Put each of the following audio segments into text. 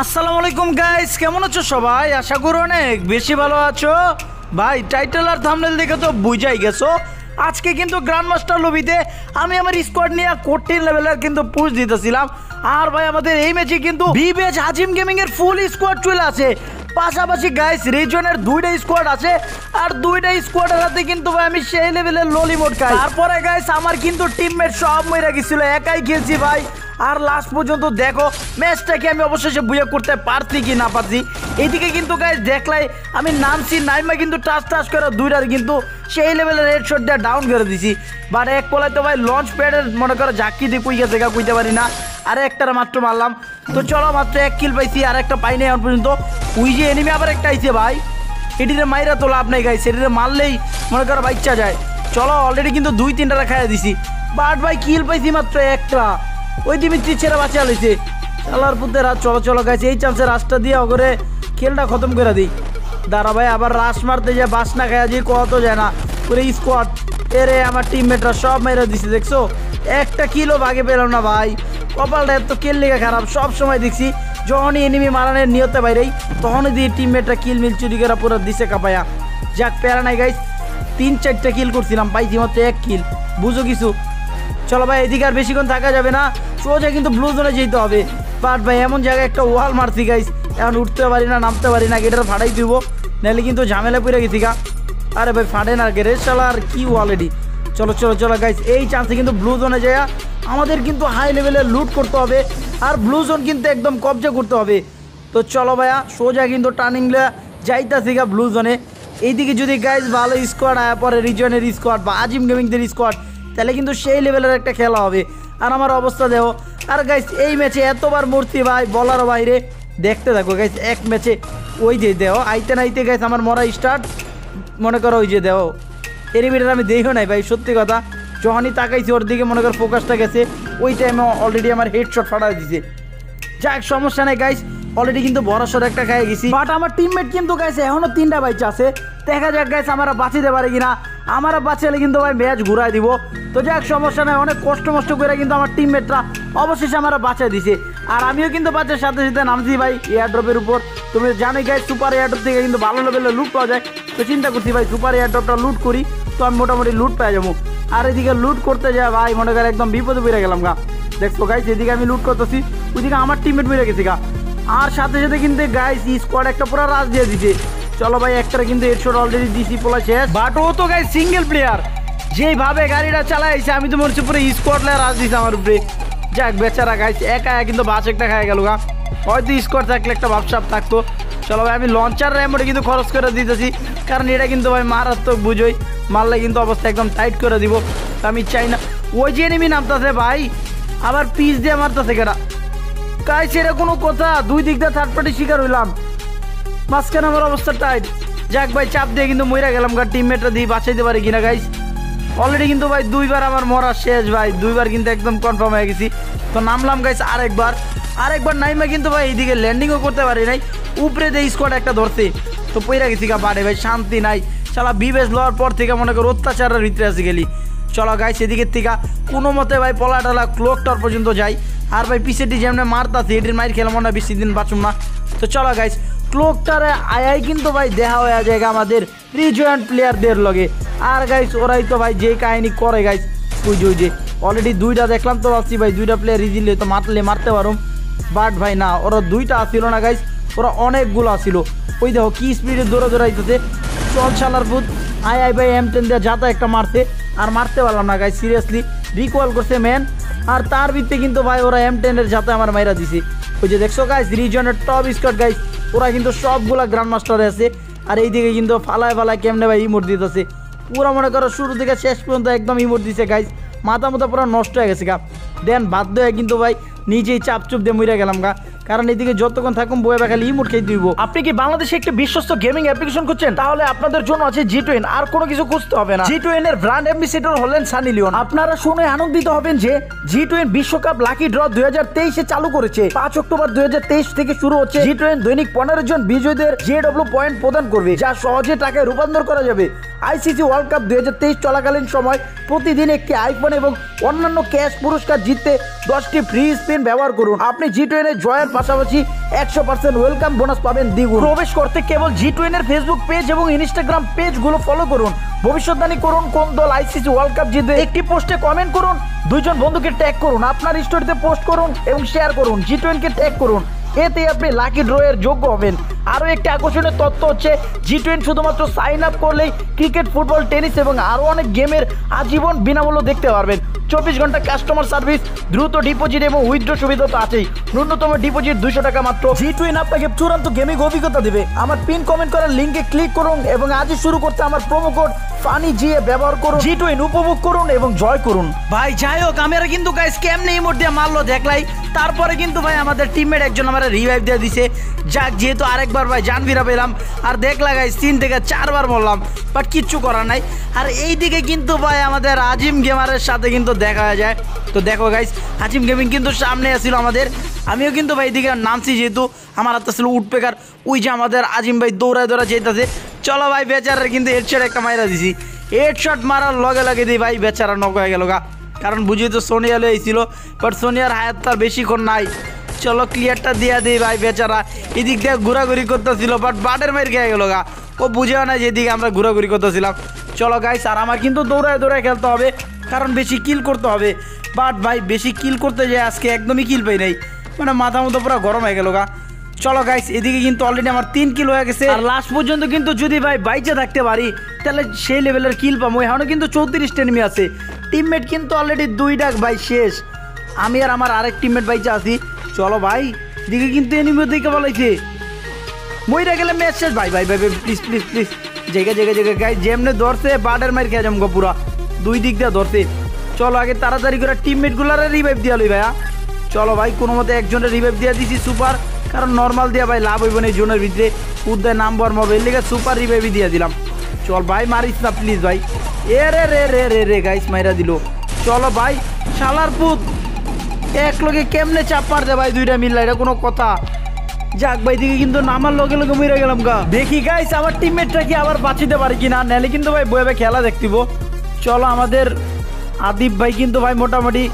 আসসালামু আলাইকুম গাইস কেমন আছো সবাই? আশা করি অনেক বেশি ভালো আছো। ভাই টাইটেল আর থাম্বনেল দেখে তো বুঝাই গেছো। আজকে কিন্তু গ্র্যান্ড মাস্টার লবিতে আমি আমার স্কোয়াড নিয়ে কঠিন লেভেলের কিন্তু পুশ দিতেছিলাম। আর ভাই, আমাদের এই ম্যাচে কিন্তু বিবেজ হাজিম গেমিং এর ফুল স্কোয়াড চলে আছে পাশাপাশি গাইস রিজনের দুইটা স্কোয়াড আছে। আর দুইটা স্কোয়াডের হাতে কিন্তু ভাই, আমি সেই লেভেলের ললিমোট খাই। তারপরে গাইস আমার কিন্তু টিমমেট সব মরে গেছিল। একাই খেলছি ভাই। আর লাস্ট পর্যন্ত দেখো ম্যাচটাকে আমি অবশেষে বুঝে করতে পারছি কি না পারছি। এদিকে কিন্তু গাইস দেখলাই, আমি নামছি, নাইমা কিন্তু টাচ টাচ করে দুইটার কিন্তু সেই লেভেলের হেড শট দিয়ে ডাউন করে দিছি। বাট এক পলায় তো ভাই লঞ্চ প্যাডের মনে করো ঝাঁকি দিয়ে কুই গেছে গা কুইতে পারি না। আর একটার মাত্র মারলাম। তো চলো মাত্র এক কিল পাইছি, আর একটা নাই এখন পর্যন্ত। উই যে এনিমি আবার একটা আইছে ভাই। এটিতে মাইরা তো লাভ নেই গাইছে এটিতে মারলেই মনে করো বাচ্চা যায়। চলো অলরেডি কিন্তু দুই তিনটা খাইয়ে দিছি। বাট ভাই কিল পাইছি মাত্র একটা। ওই দিমিত্রি ছেড়ে বাঁচা লইছে চালার পুতে রাত চলো চলো গাইছে এই চান্সে রাসটা দিয়ে ওগরে খেলটা খতম করে দিই। দাঁড়া ভাই, আবার রাস মারতে যে বাস না খাইয়া যে কত যায় না। পুরো স্কোয়াড এরে আমার টিমমেটরা সব মেরে দিছে, দেখছ? একটা কিলো ভাগে পেলাম না ভাই। কপালটা এত কিল লেগে খারাপ, সব সময় দেখছি যখনই এনিমি মারানের নিয়তে বাইরেই তখনই দিয়ে টিমমেটরা কিল মিল চুরি করে পুরো দিছে কাপায়া। যাক, প্যারা নাই গাইস তিন চারটা কিল করছিলাম, পাইছি মাত্র এক কিল বুঝো কিছু? চলো ভাই, এদিকে আর বেশিক্ষণ থাকা যাবে না। সোজা কিন্তু ব্লু জোনে যেতে হবে। বাট ভাই, এমন জায়গায় একটা ওয়াল মারছি গাইস এখন উঠতে পারি না, নামতে পারি না গেটের ফাটাই দিব। নাহলে কিন্তু ঝামেলা পড়ে গেছি, গা। আরে ভাই ফাটে না গেরে চালা আর কি অলরেডি চলো চলো চলো গাইস এই চান্সে কিন্তু ব্লু জোনে যায় আমাদের কিন্তু হাই লেভেলে লুট করতে হবে। আর ব্লু জোন কিন্তু একদম কবজা করতে হবে। তো চলো ভাইয়া, সোজা কিন্তু টার্নিংলে যাইতাছি, গা ব্লু জোনে এইদিকে যদি গাইস ভালো স্কোয়াড আয়া পরে রিজনের স্কোয়াড বা আজিম গেমিংদের স্কোয়াড তাহলে কিন্তু সেই লেভেলের একটা খেলা হবে। আর আমার অবস্থা দেও আর গাইস এই ম্যাচে এতবার মূর্তি ভাই বলার বাইরে, দেখতে থাকো গাইস এক ম্যাচে ওই যে দেও আইতে নাইতে গাইস আমার মরা স্টার্ট মনে করো ওই যে দেও এরিমিটার আমি দেখিও নাই ভাই, সত্যি কথা, যখনই তাকাইছি ওর দিকে মনে করো ফোকাসটা গেছে, ওই টাইমে অলরেডি আমার হেডশট ফাটা দিছে। যাক, সমস্যা নাই গাইস অলরেডি কিন্তু বড়সড় একটা খাই গেছি। বাট আমার টিমমেট কিন্তু গাইছে এখনও তিনটা বাইচ আছে। দেখা যাক গাইছে আমরা বাঁচিতে পারে কিনা। আমরা বাঁচালে কিন্তু ভাই ম্যাচ ঘুরাই দিব। তো যাক, সমস্যা নাই, অনেক কষ্ট মষ্ট করে কিন্তু আমার টিমমেটরা অবশেষে আমার বাঁচা দিছে। আর আমিও কিন্তু বাচ্চার সাথে সাথে নামছি ভাই এয়ারড্রপের উপর। তুমি জানোই গাইস সুপার এয়ারড্রপ থেকে কিন্তু ভালো লেভেলের লুট পাওয়া যায়। তো চিন্তা করছি ভাই সুপার এয়ারড্রপটা লুট করি, তো আমি মোটামুটি লুট পেয়ে যাব। আর এদিকে লুট করতে যায় ভাই, মনে করে একদম বিপদে বেড়ে গেলাম গা। দেখছ গাইস এদিকে আমি লুট করতেছি, ওইদিকে আমার টিমমেট বেড়ে গেছে গা। আর সাথে সাথে কিন্তু গাইস স্কোয়াড একটা পুরো রাজ দিয়ে দিছে। চলো ভাই একটা কিন্তু হেডশট অলরেডি দিছি পোলা শেষ। বাট ও তো গাইস সিঙ্গেল প্লেয়ার যেইভাবে গাড়িটা চালাইছে, আমি তো হচ্ছে পুরো স্কোয়াড প্লেয়ার রাজ দিছে আমার উপরে। যাক বেচারা গাইস একা কিন্তু বাস একটা খাই গেল গা। হয়তো স্কোয়াড থাকলে একটা ভাবসাপ থাকতো। চলো ভাই, আমি লঞ্চার র্যামোটে কিন্তু খরচ করে দিতেছি। কারণ এটা কিন্তু ভাই মারাত্মক বুঝোই। মারলে কিন্তু অবস্থা একদম টাইট করে দিব। আমি চাই না। ওই যে এনিমি নামতাছে ভাই, আবার পিস দিয়ে মারতেছে কেটা গাইস এটা কোনো কথা। দুই দিক দিয়ে থার্ড পার্টি শিকার হইলাম। মাঝখানে আমার অবস্থা টাইট যাক ভাই, চাপ দিয়ে কিন্তু মইরা গেলাম গা টিমমেটটা দিয়ে বাঁচাইতে পারি কিনা গাইস অলরেডি কিন্তু ভাই, দুইবার আমার মরা শেষ ভাই, দুইবার কিন্তু একদম কনফার্ম হয়ে গেছি। তো নামলাম গাইস আরেকবার। আরেকবার নাইমা কিন্তু ভাই, এইদিকে ল্যান্ডিংও করতে পারি নাই। উপরে দিয়ে স্কোয়াড একটা ধরতে তো পইরা গেছি গা, বাড়ে, ভাই, শান্তি নাই। শালা, বিবেশ লওয়ার পর থেকে মনে করো অত্যাচারের ভিতরে আসি গেলি। চলো গাইস এদিকের থেকে কোনো মতে ভাই, পলা টলা ক্লোকটার পর্যন্ত যাই। আর ভাই, পিছেটি যেমন মারতাছে, এটির মাইর খেলাম না বেশি দিন বাঁচুম না। তো চলো গাইস ক্লোকটারে আয়াই কিন্তু ভাই দেখা হয়ে যায় আমাদের রিজয়েন্ট প্লেয়ারদের লগে। আর গাইস ওরাই তো ভাই যে কাহিনী করে গাইস ওই যে ওই যে অলরেডি দুইটা দেখলাম তো ভাবছি ভাই, দুইটা প্লেয়ার ইজিলি তো মারলে মারতে পারুম। বাট ভাই না, ওরা দুইটা আসছিল না গাইস ওরা অনেকগুলো আসছিল ওই দেখো কি স্পিডে দৌড়ে দৌড়াইতেছে। চল শালার ভূত আই আই ভাই এম টেন দিয়ে যাতা একটা মারতে। আর মারতে পারলাম না গাইস সিরিয়াসলি রিকোয়াল করছে ম্যান আর তার ভিত্তি কিন্তু ভাই ওরা এম টেনের যাতে আমার মাইরা দিছে। ওই যে দেখছ গাইস রিজনের টপ স্কট গাইস ওরা কিন্তু সবগুলা গ্র্যান্ড মাস্টারে আছে। আর এইদিকে কিন্তু ফালায় ফালায় কেমনে ভাই ইমোট দিতেছে। পুরো মনে করো শুরু থেকে শেষ পর্যন্ত একদম ইমোট দিছে গাইজ মাথা মতো পুরো নষ্ট হয়ে গেছে, গা। দেন বাধ্য হয়ে কিন্তু ভাই নিজেই চাপ চুপ দিয়ে মরে গেলাম গা। কারণ এদিকে যতক্ষণ থাকুন বয়ে বেখালি ইমোট খেয়ে দিব আপনি কি বাংলাদেশে একটি বিশ্বস্ত গেমিং অ্যাপ্লিকেশন খুঁজছেন? তাহলে আপনাদের জন্য আছে জি টুয়েন আর কোনো কিছু খুঁজতে হবে না। জি টুয়েন এর ব্র্যান্ড অ্যাম্বাসিডর হলেন সানি লিওন। আপনারা শুনে আনন্দিত হবেন যে জি টুয়েন বিশ্বকাপ লাকি ড্র দুই হাজার তেইশে চালু করেছে। পাঁচ অক্টোবর দুই হাজার তেইশ থেকে শুরু হচ্ছে। জি টুয়েন দৈনিক পনেরো জন বিজয়ীদের জে ডব্লিউ পয়েন্ট প্রদান করবে যা সহজে টাকায় রূপান্তর করা যাবে। আইসিসি ওয়ার্ল্ড কাপ দু হাজার তেইশ চলাকালীন সময় প্রতিদিন একটি আইফোন এবং অন্যান্য ক্যাশ পুরস্কার জিততে দশটি ফ্রি স্পিন ব্যবহার করুন। আপনি জি টোয়েনে জয়ের পাশাপাশি একশো পার্সেন্ট ওয়েলকাম বোনাস পাবেন দ্বিগুণ। প্রবেশ করতে কেবল জি টোয়েনের ফেসবুক পেজ এবং ইনস্টাগ্রাম পেজগুলো ফলো করুন। ভবিষ্যৎবাণী করুন কোন দল আইসিসি ওয়ার্ল্ড কাপ জিতবে। একটি পোস্টে কমেন্ট করুন, দুইজন বন্ধুকে ট্যাগ করুন, আপনার স্টোরিতে পোস্ট করুন এবং শেয়ার করুন। জি টোয়েনকে ট্যাগ করুন। এতে আপনি লাকি ড্রয়ের যোগ্য হবেন। আরও একটি আকর্ষণীয় তথ্য হচ্ছে জি টোয়েন্টি শুধুমাত্র সাইন আপ করলেই ক্রিকেট ফুটবল টেনিস এবং আরও অনেক গেমের আজীবন বিনামূল্য দেখতে পারবেন। চব্বিশ ঘণ্টা কাস্টমার সার্ভিস দ্রুত ডিপোজিট এবং উইথড্র সুবিধা তো আছেই। ন্যূনতম ডিপোজিট দুশো টাকা মাত্র। জি টুইন আপনাকে চূড়ান্ত গেমিং অভিজ্ঞতা দেবে। আমার পিন কমেন্ট করার লিঙ্কে ক্লিক করুন এবং আজই শুরু করতে আমার প্রোমো কোড ফানি জিএ ব্যবহার করুন। জি টুইন উপভোগ করুন এবং জয় করুন। ভাই যাই হোক আমরা কিন্তু গাইস কেমনে এই মোড দিয়ে মারলো দেখলাই। তারপরে কিন্তু ভাই আমাদের টিমমেট একজন আমার রিভাইভ দিয়ে দিছে। যাক যেহেতু আরেকবার ভাই জানবিরা পেলাম আর দেখলা গাইস তিন থেকে চারবার বললাম বাট কিচ্ছু করার নাই। আর এই দিকে কিন্তু ভাই আমাদের আজিম গেমারের সাথে কিন্তু দেখা যায়। তো দেখো গাইস আজিম গেমিং কিন্তু সামনে আসছিল আমাদের। আমিও কিন্তু ভাই এদিকে নামছি যেহেতু, আমার হাতে ছিল উঠপেকার ওই যে আমাদের আজিম ভাই দৌড়ায় দৌড়া যেতেছে। চলো ভাই বেচারার কিন্তু হেডশট একটা মাইরা দিছি। হেডশট মারার লগে লগে দিই ভাই বেচারা নক হয়ে গেল গা। কারণ বুঝি তো সোনিয়া লইছিল বাট সোনিয়ার হায়াত তার বেশিক্ষণ নাই। চলো ক্লিয়ারটা দিয়া দিই ভাই বেচারা। এদিক দিয়ে ঘোরাঘুরি করতেছিল বাট বাটের মাইর খেয়ে গেল গা। ও বুঝেও না যেদিকে আমরা ঘোরাঘুরি করতেছিলাম। চলো গাইস আর আমার কিন্তু দৌড়ায় দৌড়ায় খেলতে হবে। কারণ বেশি কিল করতে হবে। বাট ভাই, বেশি কিল করতে যায় আজকে একদমই কিল পাই নাই। মানে মাথা মতো পুরো গরম হয়ে গেল গা। চলো গাইস এদিকে কিন্তু অলরেডি আমার তিন কিল হয়ে গেছে। আর লাস্ট পর্যন্ত কিন্তু যদি ভাই বাইচে থাকতে পারি, তাহলে সেই লেভেলের কিল পাবো। এখনও কিন্তু চৌত্রিশটা এনিমি আছে। টিমমেট কিন্তু অলরেডি দুই ডাক ভাই শেষ। আমি আর আমার আরেক টিমমেট বাইচে আছি। চলো ভাই, এদিকে কিন্তু এনিমি দিকে বলাইছে। মইরা গেলে ম্যাচ শেষ। ভাই ভাই ভাই প্লিজ প্লিজ প্লিজ জায়গা জায়গা জায়গা গাই যেমনে ধরছে বার্ডের মার খেয়ে যাম পুরা। দুই দিক দিয়ে ধরছে চলো আগে তাড়াতাড়ি করে টিমমেট গুলারে রিভাইভ দিয়া লই ভাইয়া। চলো ভাই, কোনো মতে একজনের রিভাইভ দিয়া দিছি সুপার কারণ নর্মাল দিয়া ভাই লাভ হইব না এই জোনের ভিতরে। উদ্যায় নাম্বার মোবাইল লিখে সুপার রিভাইভই দিয়া দিলাম। চল ভাই, মারিস না প্লিজ ভাই। এ রে রে রে রে রে গাইস মাইরা দিল। চলো ভাই, শালার পুত। এক লগে কেমনে চাপ পারতে ভাই দুইটা মিললা, এটা কোনো কথা। যাক ভাই দিকে কিন্তু নামার লগে লগে মরে গেলাম গা। দেখি গাইস আমার টিমমেটটা কি আবার বাঁচিতে পারে কিনা? নাহলে কিন্তু ভাই বয়ে খেলা দেখতিব। চলো আমাদের আদিব ভাই কিন্তু ভাই মোটামুটি,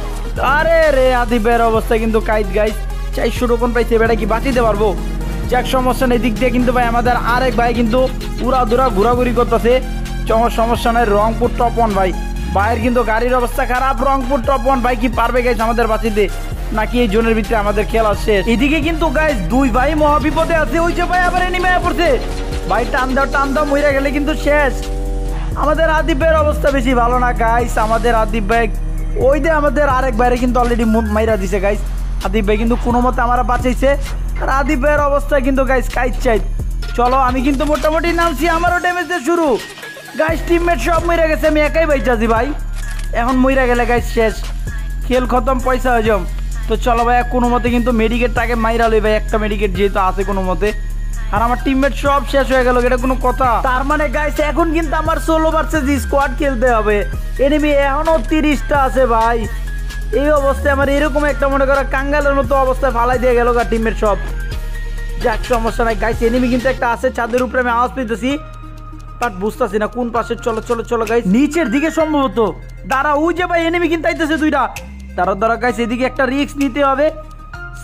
আরে রে আদিব ভাইয়ের অবস্থা কিন্তু কাইট গাইস চারশো রোপণ পাইছে, বেটা কি বাঁচিতে পারব? যাক, সমস্যা নেই। দিক দিয়ে কিন্তু ভাই আমাদের আরেক ভাই কিন্তু পুরা দুরা ঘোরাঘুরি করতেছে। চমর সমস্যা নাই, রংপুর টপ ওয়ান ভাই। ভাইয়ের কিন্তু গাড়ির অবস্থা খারাপ, রংপুর টপ ওয়ান ভাই কি পারবে গাইস আমাদের বাঁচিতে? নাকি এই জোনের ভিতরে আমাদের খেলা শেষ? এদিকে কিন্তু গাইস দুই ভাই মহাবিপদে আছে। ওই যে ভাই আবার এনিমে পড়ছে। ভাই টান দাও টান দাও, মইরা গেলে কিন্তু শেষ। আমাদের আদিব ভাইয়ের অবস্থা বেশি ভালো না গাইস আমাদের আদিব ভাই, ওই যে আমাদের আরেক বাইরে কিন্তু অলরেডি মাইরা দিছে গাইস আদিব ভাই কিন্তু কোনো মতে আমরা বাঁচাইছে। আর আদিব ভাইয়ের অবস্থা কিন্তু গাইস কাইট চাই চলো, আমি কিন্তু মোটামুটি নামছি, আমারও ড্যামেজ দিয়ে শুরু। গাইস টিমমেট সব মইরা গেছে, আমি একাই বাইচাছি ভাই। এখন মইরা গেলে গাইস শেষ। খেল খতম, পয়সা যাম তো চলো ভাই কোনো মতে কিন্তু মেডিকেটটাকে মাইরা লই ভাই, একটা মেডিকেট যেহেতু আছে কোনো মতে। আর আমার টিমমেট সব শেষ হয়ে গেল, এটা কোনো কথা। তার মানে গাইস এখন কিন্তু আমার সোলো ভার্সেস স্কোয়াড খেলতে হবে। এনিমি এখনও তিরিশটা আছে ভাই। এই অবস্থায় আমার এরকম একটা মনে করো কাঙ্গালের মতো অবস্থায় ফালাই দিয়ে গেল গা টিমের সব। যাক, সমস্যা নাই। গাইস এনিমি কিন্তু একটা আছে, ছাদের উপরে আমি আওয়াজ পেতেছি। বাট বুঝতেছি না কোন পাশে চলো চলো চলো গাইস নিচের দিকে সম্ভবত। দাঁড়া ওই যে ভাই এনিমি কিন্তু আইতেছে দুইটা। দাঁড়া দাঁড়া গাইস এদিকে একটা রিস্ক নিতে হবে।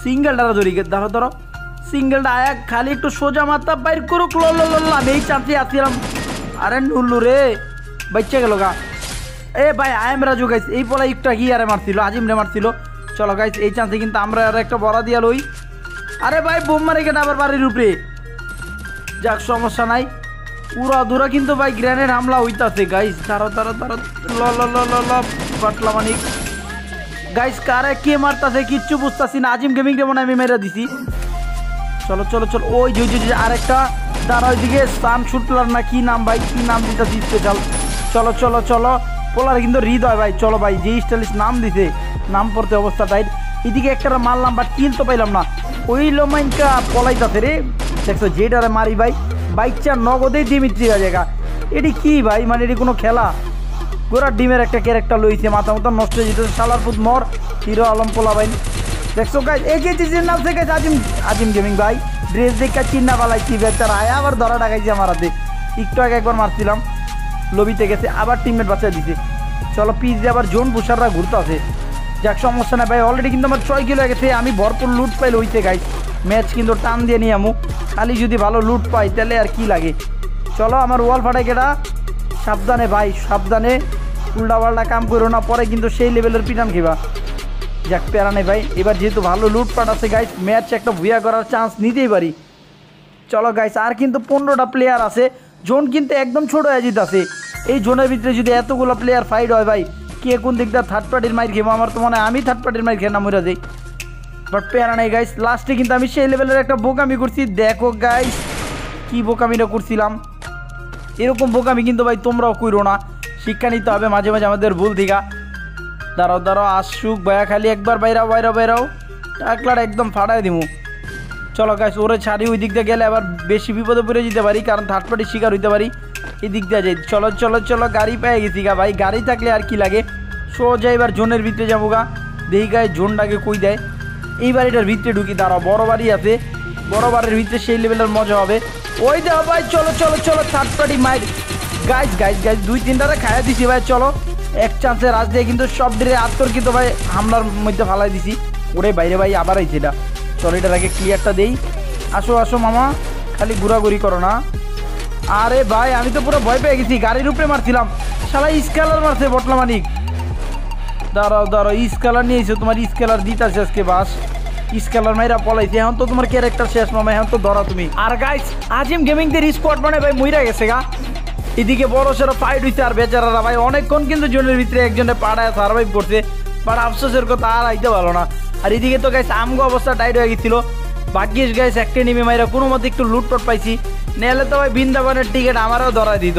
সিঙ্গেল দাঁড়া ধরি দাঁড়া ধরো সিঙ্গেলটা আয়া খালি একটু সোজা মাথা বাইর করুক লল আমি এই চান্সে আসছিলাম আরে নুল্লু রে বাচ্চা গেল গা। এ ভাই আই এম রাজু গাইস এই পলা একটু কি আরে মারছিল, আজিম রে মারছিল। চলো গাইস এই চান্সে কিন্তু আমরা আর একটা বড়া দিয়া লই। আরে ভাই, বোম মারে কেন আবার বাড়ির উপরে? যাক, সমস্যা নাই। পুরা দূরা কিন্তু ভাই গ্রেনেড হামলা হইতাছে গাইস তারা তারা তারা ল ল ল বাটলা মানিক। গাইস কারে কে মারতাছে কিচ্ছু বুঝতাছি না, আজিম গেমিং রে মনে আমি মেরে দিছি। চলো চলো চলো। ওই যে যে- আরেকটা। তার ওইদিকে সান শুটলার না কি নাম ভাই? কি নাম দিতেছি স্পেশাল চলো চলো চলো। পোলার কিন্তু হৃদয় ভাই। চলো ভাই, যে স্টাইলিশ নাম দিছে, নাম পড়তে অবস্থা টাইট এদিকে একটা মারলাম বাট কিল তো পাইলাম না। ওই লোমাইনটা পলাইতাছে রে। দেখছ, যেটারে মারি ভাই। বাইকটা নগদেই দিমিত্রি জায়গা এটি কি ভাই? মানে এটি কোনো খেলা? গোড়া ডিমের একটা ক্যারেক্টার লইছে, মাথা মতো নষ্ট হয়ে যেতেছে। সালার পুত মর, হিরো আলম পোলা ভাই। দেখছ গাইজ যে যে নাম থেকে আজিম আজিম গেমিং ভাই ড্রেস দেখা চিন্না পালাইছি বেচারা, আয় আবার ধরা ডাকাইছি আমার হাতে। একটু আগে একবার মারছিলাম, লবিতে গেছে, আবার টিমমেট বাঁচিয়ে দিছে। চলো দিয়ে আবার জোন বুসাররা ঘুরতে আছে যাক, সমস্যা না ভাই অলরেডি কিন্তু আমার ছয় কিলো গেছে, আমি ভরপুর লুট পাইলে হইতে গাই ম্যাচ কিন্তু টান দিয়ে নিয়ে আমু। খালি যদি ভালো লুট পাই, তাহলে আর কি লাগে? চলো, আমার ওয়াল ফাটাই কেটা সাবধানে ভাই, সাবধানে। উল্টা পাল্টা কাম করো না, পরে কিন্তু সেই লেভেলের পিটান খেবা। যাক, প্যারা নেই ভাই। এবার যেহেতু ভালো লুটপাট আছে গাইস ম্যাচ একটা ভুয়া করার চান্স নিতেই পারি। চলো গাইস আর কিন্তু পনেরোটা প্লেয়ার আছে। জোন কিন্তু একদম ছোট হয়ে আছে এই জোনের ভিতরে যদি এতগুলো প্লেয়ার ফাইট হয় ভাই, কে কোন দিকটা থার্ড পার্টির মাইর খেবো? আমার তো মনে হয় আমি থার্ড পার্টির মাইর খেয়ে না মরে যাই বাট প্যারা নেই গাইস লাস্টে কিন্তু আমি সেই লেভেলের একটা বোকামি করছি। দেখো গাইস কি বোকামিটা করছিলাম। এরকম বোকামি কিন্তু ভাই তোমরাও কইরো না। শিক্ষা নিতে হবে, মাঝে মাঝে আমাদের ভুল দিঘা। দাঁড়াও দাঁড়াও, আসুক, ভাইয়া, খালি একবার বাইরাও বাইরাও বাইরাও। টাকলার একদম ফাটাই দিমু। চলো গাছ ওরে ছাড়ি, ওই দিক দিয়ে গেলে আবার বেশি বিপদে পড়ে যেতে পারি, কারণ থার্ড পার্টির শিকার হইতে পারি। এই দিক দিয়ে যাই। চলো চলো চলো, গাড়ি পেয়ে গেছি গা ভাই। গাড়ি থাকলে আর কি লাগে? সোজা এবার জোনের ভিতরে যাব গা। দেখি গায়ে জোনটাকে কই দেয়। এই বাড়িটার ভিতরে ঢুকি, দাঁড়াও, বড় বাড়ি আছে। বড় বাড়ির ভিতরে সেই লেভেলের মজা হবে। ওই দেওয়া ভাই, চলো চলো চলো থার্ড পার্টি মাইর। গাইজ গাইজ গাইজ দুই তিনটারে খাইয়া দিছি ভাই, চলো। এক চান্সে রাজ দিয়ে কিন্তু সব দিকে আত্মর্কিত ভাই, হামলার মধ্যে ফালাই দিছি। ওরে বাইরে ভাই, আবার আইছে এটা। চলো এটার আগে ক্লিয়ারটা দেই। আসো আসো মামা, খালি ঘোরাঘুরি করো না। আরে ভাই, আমি তো পুরো ভয় পেয়ে গেছি, গাড়ির উপরে মারছিলাম। শালা স্কেলার মারছে বটলা মানিক। দাঁড়াও দাঁড়াও স্কেলার নিয়ে এসো তোমার স্কেলার দিতাছে আজকে বাস। স্কেলার মাইরা পলাইছে, এখন তো তোমার ক্যারেক্টার শেষ মামা, এখন তো ধরা তুমি। আর গাইস আজিম গেমিং দের স্পট মানে ভাই মইরা গেছে গা। এদিকে বড় সড়ো ফাইট হইছে আর বেচারারা ভাই, অনেকক্ষণ কিন্তু জনের ভিতরে একজনে পাড়ায় সার্ভাইভ করছে। বাট আফসোসের কথা আর আইতে পারল না। আর এদিকে তো গাইস আমগো অবস্থা টাইট হয়ে গেছিল। ভাগ্যিস গাইস একটা নেমে মাইরা কোনো মতে একটু লুটপাট পাইছি। নেহলে তো ভাই বৃন্দাবনের টিকিট আমারও ধরা দিত।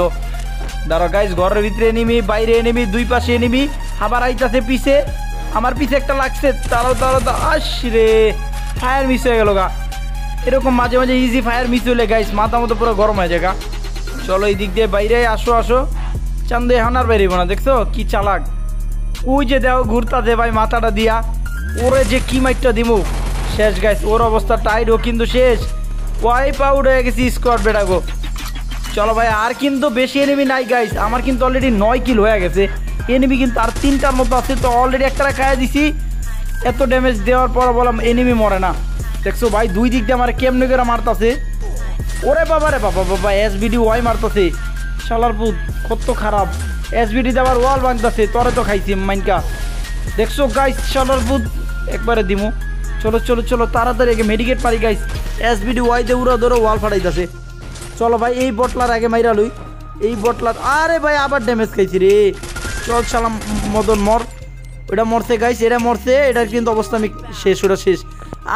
ধরো গাইস ঘরের ভিতরে এনিমি বাইরে এনিমি দুই পাশে এনিমি আবার আইতাছে পিছে। আমার পিছে একটা লাগছে, তারাও তারাও তো আস রে ফায়ার মিস হয়ে গেল গা। এরকম মাঝে মাঝে ইজি ফায়ার মিস হলে গাইস মাথা মতো পুরো গরম হয়ে যায় গা। চলো এই দিক দিয়ে বাইরে, আসো আসো। চান্দে এখন আর বেরিয়ে না, দেখছ? কি চালাক। ওই যে দেখো ঘুরতাছে ভাই, মাথাটা দিয়া। ওরে যে কি মাইটটা দিমু। শেষ গাইস ওর অবস্থা টাইট ও কিন্তু শেষ। ওয়াইপ আউট হয়ে গেছি স্কোয়াড বেটাগো চলো ভাই, আর কিন্তু বেশি এনিমি নাই গাইস আমার কিন্তু অলরেডি নয় কিল হয়ে গেছে। এনিমি কিন্তু আর তিনটার মতো আছে, তো অলরেডি একটা খাইয়া দিছি। এত ড্যামেজ দেওয়ার পর বললাম এনিমি মরে না। দেখছ ভাই, দুই দিক দিয়ে আমার কেমনে করে মারতাছে। ওরে বাবা রে বাবা বাবা এস বিডি ওয়াই মারতাছে। শালার পুত কত খারাপ। এস বিডি আবার ওয়াল ভাঙতাছে তরে তো খাইছি মাইনকা। দেখছ গাইস শালার পুত একবারে দিমু। চলো চলো চলো, তাড়াতাড়ি আগে মেডিকেট পারি গাইস এস বিডি ওয়াই দিয়ে উড়া ধরো, ওয়াল ফাটাইতাছে। চলো ভাই, এই বটলার আগে মাইরা লই। এই বটলার আরে ভাই, আবার ড্যামেজ খাইছি রে। চল সালাম মদন, মর। ওটা মরছে গাইস এটা মরছে, এটার কিন্তু অবস্থা আমি শেষ, ওটা শেষ।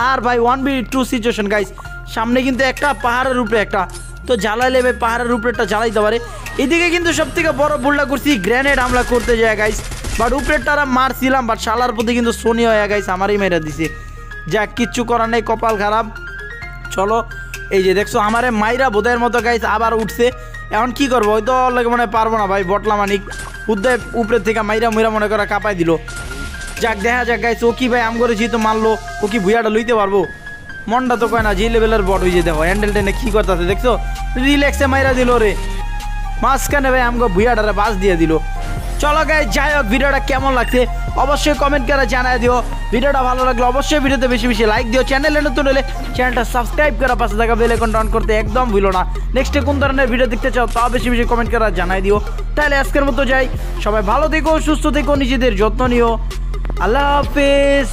আর ভাই one v two situation guys সামনে কিন্তু একটা পাহাড়ের উপরে একটা। তো জ্বালাইলে ভাই পাহাড়ের উপরে একটা জ্বালাইতে পারে। এদিকে কিন্তু সব থেকে বড় ভুলটা করছি গ্রেনেড হামলা করতে যায় গাইস বাট উপরেরটারা মারছিলাম বাট শালার প্রতি কিন্তু সোনি হয়ে গাইস আমারই মেরা দিছে। যাক, কিচ্ছু করার নেই, কপাল খারাপ। চলো, এই যে দেখছ, আমারে মাইরা বোধের মতো গাইস আবার উঠছে। এখন কি করব, ওই তো লাগে মনে পারব না ভাই, বটলা মানিক। উদ্দে উপরের থেকে মাইরা মুইরা মনে করে কাপাই দিল। যাক, দেখা যাক গাইস ও কি ভাই, আম করে যেহেতু মারলো, ও কি ভুইয়াটা লইতে পারব? মনটা তো কয় না যে লেভেলের বট হয়ে দেখো হ্যান্ডেল টেনে কি করতেছে দেখছ? রিল্যাক্সে মাইরা দিল রে। মাঝখানে ভাই আমাকে ভুইয়াটারে বাস দিয়ে দিল। চলো গাই যাই হোক, ভিডিওটা কেমন লাগছে অবশ্যই কমেন্ট করে জানাই দিও। ভিডিওটা ভালো লাগলে অবশ্যই ভিডিওতে বেশি বেশি লাইক দিও। চ্যানেলে নতুন হলে চ্যানেলটা সাবস্ক্রাইব করা পাশে থাকা বেল আইকনটা অন করতে একদম ভুলো না। নেক্সটে কোন ধরনের ভিডিও দেখতে চাও, তাও বেশি বেশি কমেন্ট করে জানাই দিও। তাহলে আজকের মতো যাই। সবাই ভালো থেকো, সুস্থ থেকো, নিজেদের যত্ন নিও। আল্লাহ হাফেজ।